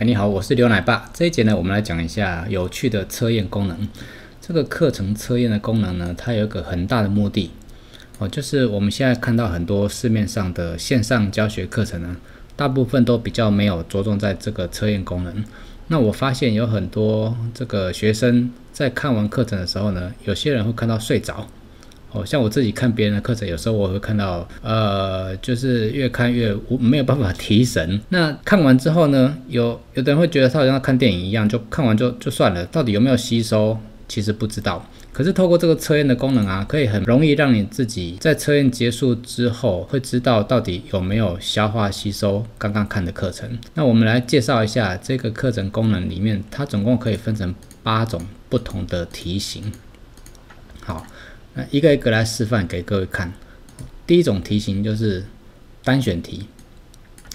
哎，你好，我是刘奶爸。这一节呢，我们来讲一下有趣的测验功能。这个课程测验的功能呢，它有一个很大的目的哦，就是我们现在看到很多市面上的线上教学课程呢，大部分都比较没有着重在这个测验功能。那我发现有很多这个学生在看完课程的时候呢，有些人会看到睡着。哦，像我自己看别人的课程，有时候我会看到，呃，就是越看越无没有办法提神。那看完之后呢，有有的人会觉得他好像看电影一样，就看完就就算了，到底有没有吸收，其实不知道。可是透过这个测验的功能啊，可以很容易让你自己在测验结束之后，会知道到底有没有消化吸收刚刚看的课程。那我们来介绍一下这个课程功能里面，它总共可以分成八种不同的题型。好。那一个一个来示范给各位看。第一种题型就是单选题，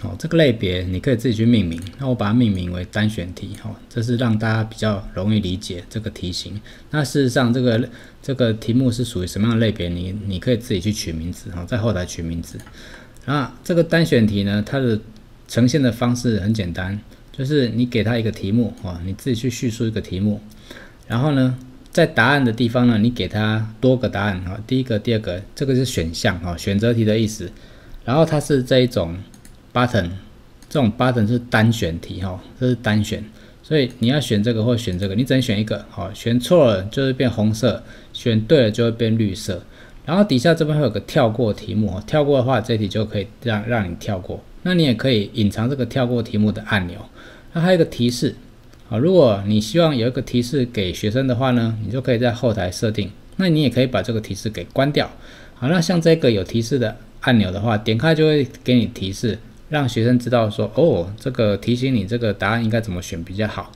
哦，这个类别你可以自己去命名。那我把它命名为单选题，哦，这是让大家比较容易理解这个题型。那事实上，这个这个题目是属于什么样的类别？你你可以自己去取名字，哦，在后台取名字。那这个单选题呢，它的呈现的方式很简单，就是你给它一个题目，哦，你自己去叙述一个题目，然后呢？在答案的地方呢，你给它多个答案哈，第一个、第二个，这个是选项哈，选择题的意思。然后它是这一种 button，这种 button 是单选题哈，这是单选，所以你要选这个或选这个，你只能选一个，好，选错了就是变红色，选对了就会变绿色。然后底下这边会有个跳过题目哈，跳过的话，这题就可以让让你跳过。那你也可以隐藏这个跳过题目的按钮。那还有一个提示。好，如果你希望有一个提示给学生的话呢，你就可以在后台设定。那你也可以把这个提示给关掉。好，那像这个有提示的按钮的话，点开就会给你提示，让学生知道说，哦，这个提醒你这个答案应该怎么选比较好。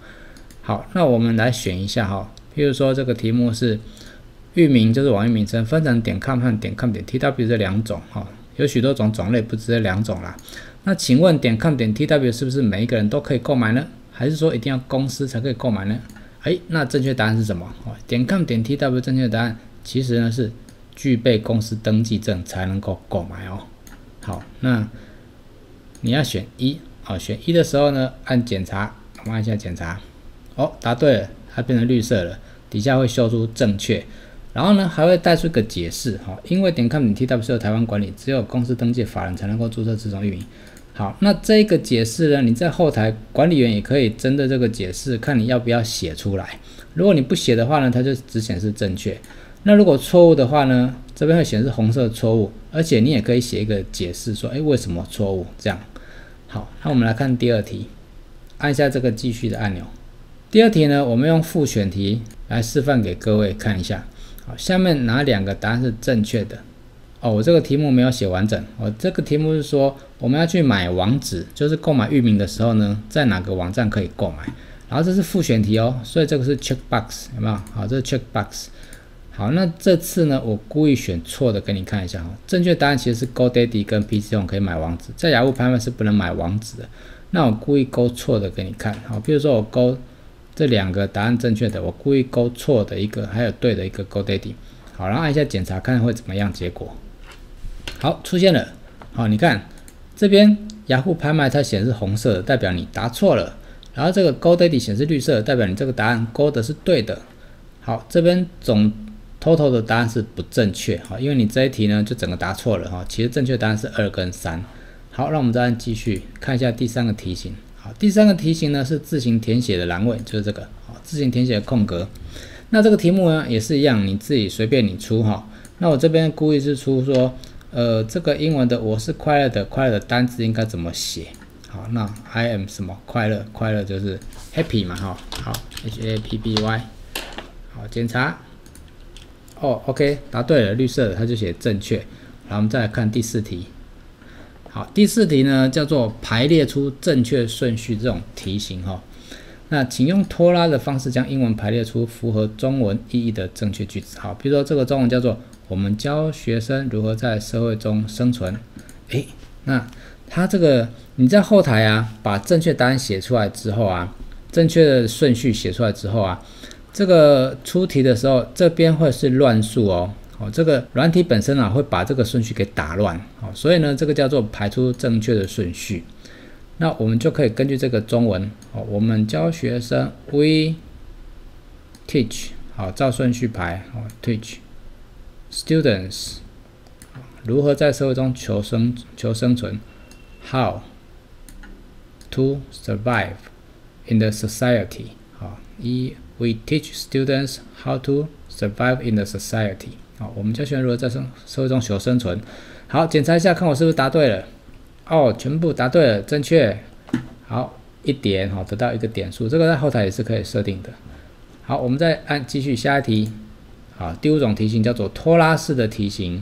好，那我们来选一下哈。譬如说这个题目是域名，就是网域名称，分成点 com 和点 com 点 tw 这两种哈，有许多种种类，不止这两种啦。那请问点 com 点 tw 是不是每一个人都可以购买呢？还是说一定要公司才可以购买呢？哎，那正确答案是什么？哦，点 com 点 tw 正确答案其实呢是具备公司登记证才能够购买哦。好，那你要选一，好，选一的时候呢，按检查，我们按一下检查，哦，答对了，它变成绿色了，底下会秀出正确，然后呢还会带出一个解释，哈，因为点 com 点 tw 是由台湾管理，只有公司登记法人才能够注册这种域名。好，那这个解释呢？你在后台管理员也可以针对这个解释，看你要不要写出来。如果你不写的话呢，它就只显示正确。那如果错误的话呢，这边会显示红色错误，而且你也可以写一个解释，说，哎，为什么错误？这样。好，那我们来看第二题，按下这个继续的按钮。第二题呢，我们用复选题来示范给各位看一下。好，下面哪两个答案是正确的？哦，我这个题目没有写完整。我这个题目是说，我们要去买网址，就是购买域名的时候呢，在哪个网站可以购买？然后这是复选题哦，所以这个是 check box，有没有？好，这是 check box。好，那这次呢，我故意选错的给你看一下哈。正确答案其实是 GoDaddy 跟 PC Home 可以买网址，在雅虎拍卖是不能买网址的。那我故意勾错的给你看，好，比如说我勾这两个答案正确的，我故意勾错的一个，还有对的一个 GoDaddy。好，然后按一下检查，看会怎么样结果。好，出现了。好，你看这边雅虎拍卖它显示红色的，代表你答错了。然后这个 GoDaddy 显示绿色，代表你这个答案勾的是对的。好，这边总 total 的答案是不正确。好，因为你这一题呢就整个答错了。哈，其实正确答案是二跟三。好，让我们再按继续看一下第三个题型。好，第三个题型呢是自行填写的栏位，就是这个。好，自行填写的空格。那这个题目呢也是一样，你自己随便你出哈。那我这边故意是出说。呃，这个英文的我是快乐的，快乐的单词应该怎么写？好，那 I am 什么快乐？快乐就是 happy 嘛，哈，好，H A P B Y，好，检查，哦，OK，答对了，绿色的，它就写正确。然后我们再来看第四题，好，第四题呢叫做排列出正确顺序这种题型，哈，那请用拖拉的方式将英文排列出符合中文意义的正确句子，好，比如说这个中文叫做。我们教学生如何在社会中生存。诶，那他这个你在后台啊，把正确答案写出来之后啊，正确的顺序写出来之后啊，这个出题的时候这边会是乱数哦。哦，这个软体本身啊会把这个顺序给打乱。哦，所以呢，这个叫做排出正确的顺序。那我们就可以根据这个中文，哦，我们教学生，we teach，好，照顺序排，好，teach students，如何在社会中求生求生存，how to survive in the society，好，一，we teach students how to survive in the society，好，我们教学生如何在生社会中求生存，好，检查一下，看我是不是答对了。哦，全部答对了，正确。好，一点哈，得到一个点数。这个在后台也是可以设定的。好，我们再按继续下一题。啊，第五种题型叫做拖拉式的题型。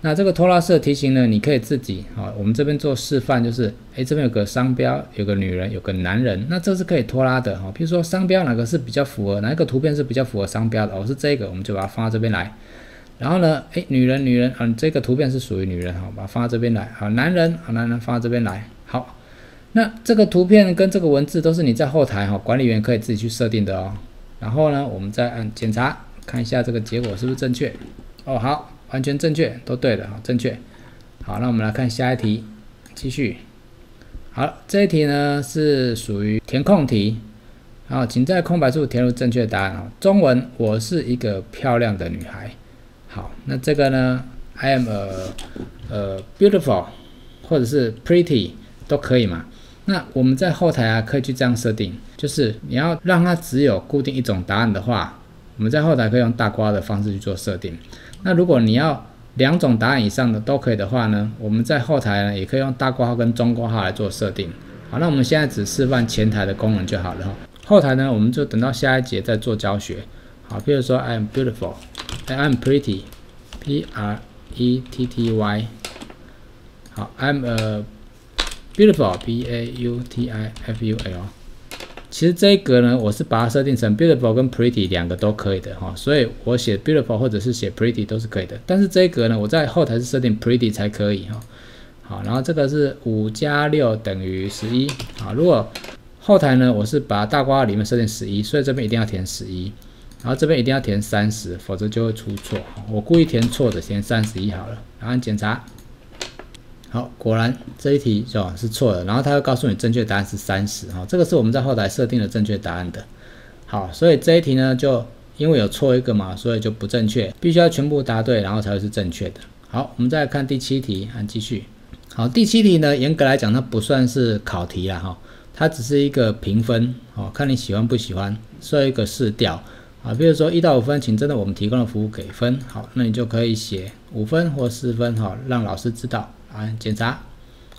那这个拖拉式的题型呢，你可以自己啊，我们这边做示范，就是诶，这边有个商标，有个女人，有个男人，那这是可以拖拉的哈。比如说商标哪个是比较符合，哪一个图片是比较符合商标的，哦，是这个，我们就把它放到这边来。然后呢，诶，女人，女人，嗯，这个图片是属于女人，好，把它放到这边来。好，男人，好，男人放到这边来。好，那这个图片跟这个文字都是你在后台哈，管理员可以自己去设定的哦。然后呢，我们再按检查，看一下这个结果是不是正确。哦，好，完全正确，都对的，正确。好，那我们来看下一题，继续。好，这一题呢是属于填空题。好，请在空白处填入正确答案啊。中文，我是一个漂亮的女孩。好，那这个呢，I am a 呃 beautiful，或者是 pretty 都可以嘛。那我们在后台啊，可以去这样设定，就是你要让它只有固定一种答案的话，我们在后台可以用大括号的方式去做设定。那如果你要两种答案以上的都可以的话呢，我们在后台呢也可以用大括号跟中括号来做设定。好，那我们现在只示范前台的功能就好了哈。后台呢，我们就等到下一节再做教学。好，比如说，I'm beautiful，I'm pretty，P R E T T Y。好，I'm a beautiful，B A U T I F U L。其实这一格呢，我是把它设定成 beautiful 跟 pretty 两个都可以的哈，所以我写 beautiful 或者是写 pretty 都是可以的。但是这一格呢，我在后台是设定 pretty 才可以哈。好，然后这个是五加六等于十一。啊，如果后台呢，我是把大括号里面设定十一，所以这边一定要填十一。然后这边一定要填三十，否则就会出错。我故意填错的，填三十一好了。然后检查，好，果然这一题就是错的。然后他会告诉你正确答案是三十。哈，这个是我们在后台设定的正确答案的。好，所以这一题呢，就因为有错一个嘛，所以就不正确，必须要全部答对，然后才会是正确的。好，我们再看第七题，按继续。好，第七题呢，严格来讲，它不算是考题啦，哈，它只是一个评分，哦，看你喜欢不喜欢，设一个试调。啊，比如说一到五分，请真的我们提供的服务给分。好，那你就可以写五分或四分，哈，让老师知道啊。检查，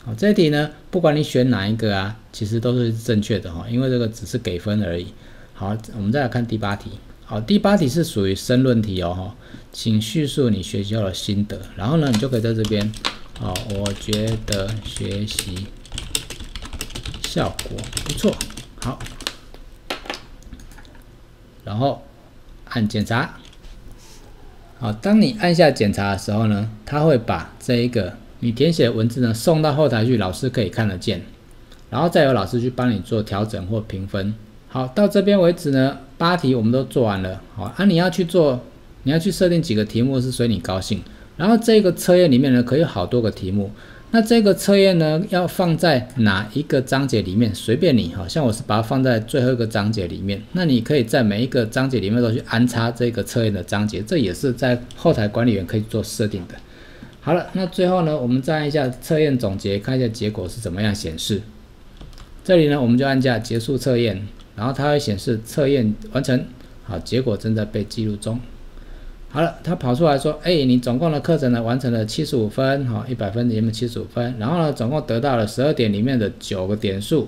好，这题呢，不管你选哪一个啊，其实都是正确的哈，因为这个只是给分而已。好，我们再来看第八题。好，第八题是属于申论题哦，哈，请叙述你学习后的心得。然后呢，你就可以在这边，好，我觉得学习效果不错。好，然后。按检查，好，当你按下检查的时候呢，它会把这一个你填写的文字呢送到后台去，老师可以看得见，然后再由老师去帮你做调整或评分。好，到这边为止呢，八题我们都做完了。好，啊，你要去做，你要去设定几个题目是随你高兴。然后这个测验里面呢，可以有好多个题目。那这个测验呢，要放在哪一个章节里面？随便你，好像我是把它放在最后一个章节里面。那你可以在每一个章节里面都去安插这个测验的章节，这也是在后台管理员可以做设定的。好了，那最后呢，我们再按一下测验总结，看一下结果是怎么样显示。这里呢，我们就按下结束测验，然后它会显示测验完成，好，结果正在被记录中。好了，他跑出来说：“哎，你总共的课程呢完成了七十五分，哈，一百分里面七十五分，然后呢，总共得到了十二点里面的九个点数。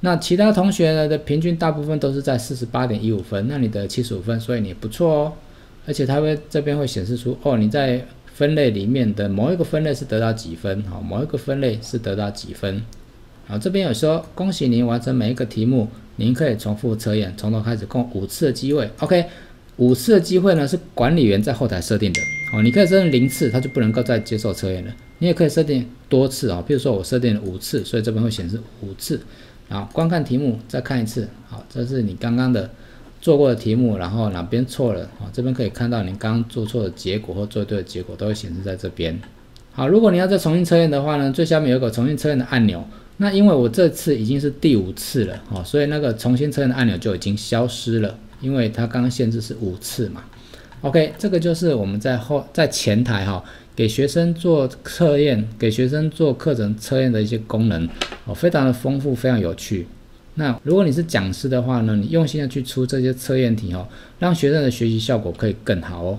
那其他同学呢的平均大部分都是在四十八点一五分，那你得七十五分，所以你不错哦。而且它会这边会显示出哦，你在分类里面的某一个分类是得到几分，好，某一个分类是得到几分。好，这边有说恭喜您完成每一个题目，您可以重复测验，从头开始，共五次的机会。OK。”五次的机会呢，是管理员在后台设定的。哦，你可以设定零次，他就不能够再接受测验了。你也可以设定多次啊，比如说我设定了五次，所以这边会显示五次。然后观看题目，再看一次。好，这是你刚刚的做过的题目，然后哪边错了？好，这边可以看到你刚刚做错的结果或做对的结果都会显示在这边。好，如果你要再重新测验的话呢，最下面有个重新测验的按钮。那因为我这次已经是第五次了哦，所以那个重新测验的按钮就已经消失了，因为它刚刚限制是五次嘛。OK，这个就是我们在后在前台哈，给学生做测验，给学生做课程测验的一些功能哦，非常的丰富，非常有趣。那如果你是讲师的话呢，你用心的去出这些测验题哦，让学生的学习效果可以更好哦。